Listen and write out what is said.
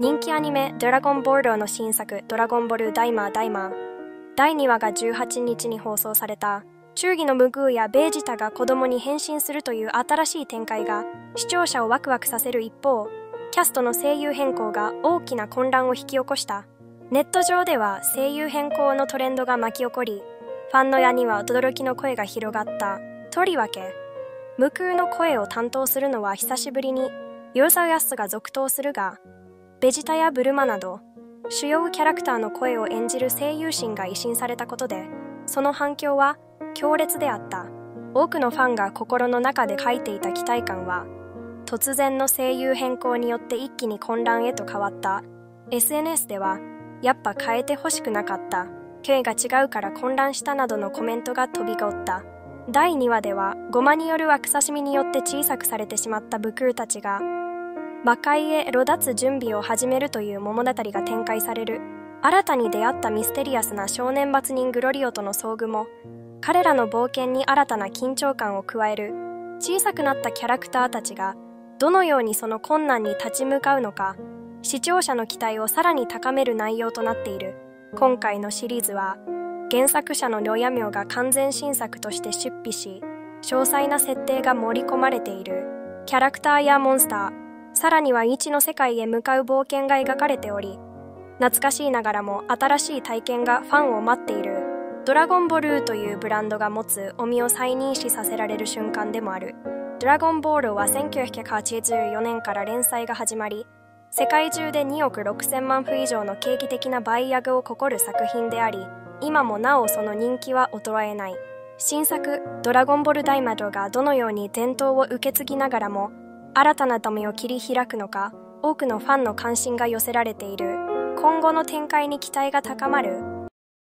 人気アニメ「ドラゴンボール」の新作「ドラゴンボールダイマーダイマー」第2話が18日に放送された。忠義のムグーやベージタが子供に変身するという新しい展開が視聴者をワクワクさせる一方キャストの声優変更が大きな混乱を引き起こした。ネット上では声優変更のトレンドが巻き起こりファンの矢には驚きの声が広がった。とりわけ無空の声を担当するのは久しぶりにヨルサウヤスが続投するがベジタやブルマなど主要キャラクターの声を演じる声優陣が維新されたことでその反響は強烈であった。多くのファンが心の中で書いていた期待感は突然の声優変更によって一気に混乱へと変わった。SNS ではやっぱ変えてほしくなかった。経が違うから混乱したなどのコメントが飛び交った。第2話ではゴマによる悪刺身によって小さくされてしまったブクーたちが魔界へ路立つ準備を始めるという物語が展開される。新たに出会ったミステリアスな少年罰人グロリオとの遭遇も彼らの冒険に新たな緊張感を加える。小さくなったキャラクターたちがどのようにその困難に立ち向かうのか視聴者の期待をさらに高める内容となっている。今回のシリーズは原作者のリョヤミョが完全新作として出費し詳細な設定が盛り込まれている。キャラクターやモンスターさらには未知の世界へ向かう冒険が描かれており懐かしいながらも新しい体験がファンを待っている。ドラゴンボルーというブランドが持つお身を再認識させられる瞬間でもある。ドラゴンボールは1984年から連載が始まり世界中で2億6000万部以上の景気的な売約を誇る作品であり今もなおその人気は衰えない。新作「ドラゴンボールダイマド」がどのように伝統を受け継ぎながらも新たなためを切り開くのか多くのファンの関心が寄せられている。今後の展開に期待が高まる。